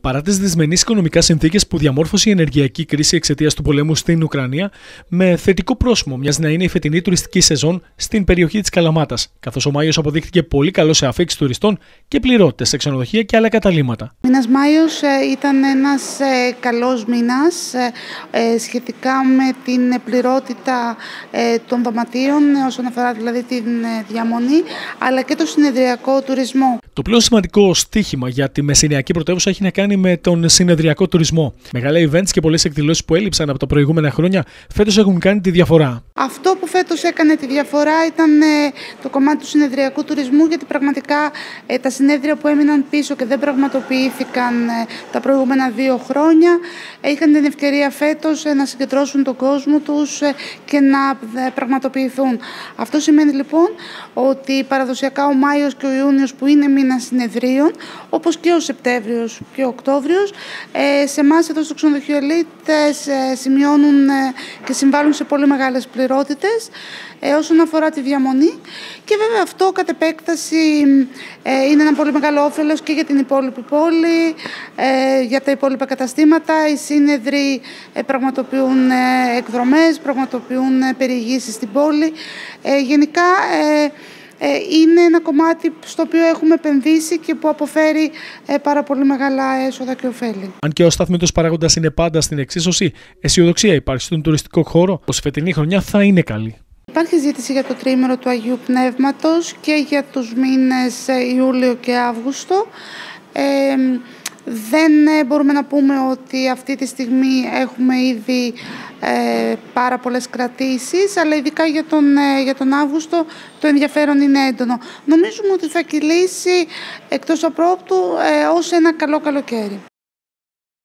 Παρά τις δυσμενείς οικονομικά συνθήκες που διαμόρφωσε η ενεργειακή κρίση εξαιτίας του πολέμου στην Ουκρανία, με θετικό πρόσημο μοιάζει να είναι η φετινή τουριστική σεζόν στην περιοχή της Καλαμάτας, καθώς ο Μάιος αποδείχθηκε πολύ καλό σε αφήξει τουριστών και πληρώτες σε ξενοδοχεία και άλλα καταλήμματα. Ο μήνας Μάιος ε, ήταν ένας ε, καλός μήνας ε, σχετικά με την πληρότητα των δωματίων, όσον αφορά δηλαδή την διαμονή, αλλά και το συνεδριακό τουρισμό. Το πλέον σημαντικό στίχημα για τη Μεσσηνιακή πρωτεύουσα έχει να κάνει με τον συνεδριακό τουρισμό. Μεγάλα events και πολλές εκδηλώσεις που έλειψαν από τα προηγούμενα χρόνια φέτος έχουν κάνει τη διαφορά. Αυτό που φέτος έκανε τη διαφορά ήταν ε, το κομμάτι του συνεδριακού τουρισμού, γιατί πραγματικά ε, τα συνέδρια που έμειναν πίσω και δεν πραγματοποιήθηκαν ε, τα προηγούμενα δύο χρόνια είχαν την ευκαιρία φέτος να συγκεντρώσουν τον κόσμο τους και να πραγματοποιηθούν. Αυτό σημαίνει λοιπόν ότι παραδοσιακά ο Μάιος και ο Ιούνιος που είναι μήνα συνεδρίων, όπως και ο Σεπτέμβριος και ο Οκτώβριος, σε εμάς εδώ στο ξενοδοχείο Elite σημειώνουν και συμβάλλουν σε πολύ μεγάλες πληρότητες ε, όσον αφορά τη διαμονή και βέβαια αυτό κατ' επέκταση ε, είναι ένα πολύ μεγάλο όφελος και για την υπόλοιπη πόλη, ε, για τα υπόλοιπα καταστήματα. Οι σύνεδροι ε, πραγματοποιούν ε, εκδρομές, πραγματοποιούν ε, περιηγήσεις στην πόλη. γενικά είναι ένα κομμάτι στο οποίο έχουμε επενδύσει και που αποφέρει πάρα πολύ μεγάλα έσοδα και ωφέλη. Αν και ο σταθμίτος παράγοντας είναι πάντα στην εξίσωση, αισιοδοξία υπάρχει στον τουριστικό χώρο πω η φετινή χρονιά θα είναι καλή. Υπάρχει ζήτηση για το τρίμερο του Αγίου Πνεύματος και για τους μήνες Ιούλιο και Αύγουστο. Ε, δεν ε, μπορούμε να πούμε ότι αυτή τη στιγμή έχουμε ήδη ε, πάρα πολλές κρατήσεις, αλλά ειδικά για τον, ε, για τον Αύγουστο το ενδιαφέρον είναι έντονο. Νομίζουμε ότι θα κυλήσει εκτός απρόπτου ε, ως ένα καλό καλοκαίρι.